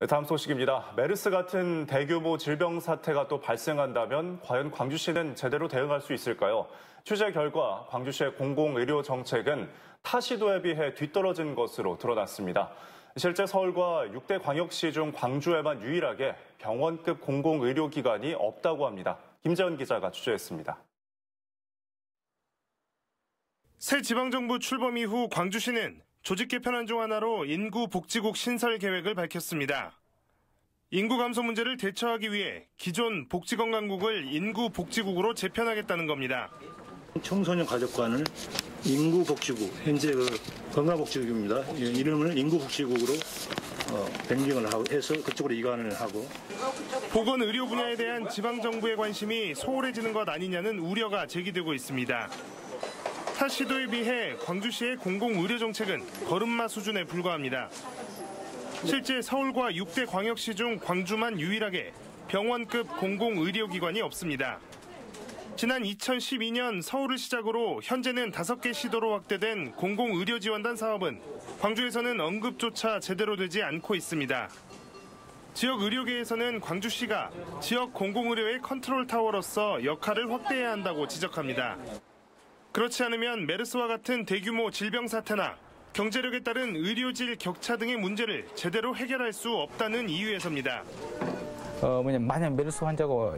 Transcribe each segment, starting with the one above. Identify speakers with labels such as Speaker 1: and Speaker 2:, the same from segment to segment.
Speaker 1: 네, 다음 소식입니다. 메르스 같은 대규모 질병 사태가 또 발생한다면 과연 광주시는 제대로 대응할 수 있을까요? 취재 결과 광주시의 공공의료 정책은 타 시도에 비해 뒤떨어진 것으로 드러났습니다. 실제 서울과 6대 광역시 중 광주에만 유일하게 병원급 공공의료기관이 없다고 합니다. 김재현 기자가 취재했습니다.
Speaker 2: 새 지방정부 출범 이후 광주시는 조직 개편안 중 하나로 인구 복지국 신설 계획을 밝혔습니다. 인구 감소 문제를 대처하기 위해 기존 복지건강국을 인구 복지국으로 재편하겠다는 겁니다.
Speaker 3: 청소년 가족관을 인구복지국, 현재 그 건강복지국입니다. 이름을 인구복지국으로 어, 변경을 하고 해서 그쪽으로 이관을 하고
Speaker 2: 보건 의료 분야에 대한 지방 정부의 관심이 소홀해지는 것 아니냐는 우려가 제기되고 있습니다. 타 시도에 비해 광주시의 공공의료 정책은 걸음마 수준에 불과합니다. 실제 서울과 6대 광역시 중 광주만 유일하게 병원급 공공의료기관이 없습니다. 지난 2012년 서울을 시작으로 현재는 5개 시도로 확대된 공공의료지원단 사업은 광주에서는 언급조차 제대로 되지 않고 있습니다. 지역 의료계에서는 광주시가 지역 공공의료의 컨트롤 타워로서 역할을 확대해야 한다고 지적합니다. 그렇지 않으면 메르스와 같은 대규모 질병 사태나 경제력에 따른 의료질 격차 등의 문제를 제대로 해결할 수 없다는 이유에서입니다.
Speaker 4: 어, 뭐냐, 만약 메르스 환자가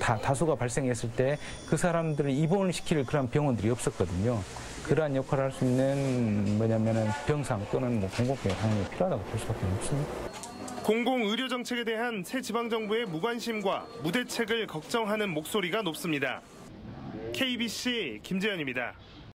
Speaker 4: 다, 다수가 발생했을 때 그 사람들을 입원을 시킬 그런 병원들이 없었거든요. 그러한 역할을 할 수 있는 뭐냐면은 병상 또는 뭐 공공병 상황이 필요하다고 볼 수밖에 없습니다.
Speaker 2: 공공 의료 정책에 대한 새 지방 정부의 무관심과 무대책을 걱정하는 목소리가 높습니다. KBC 김재현입니다.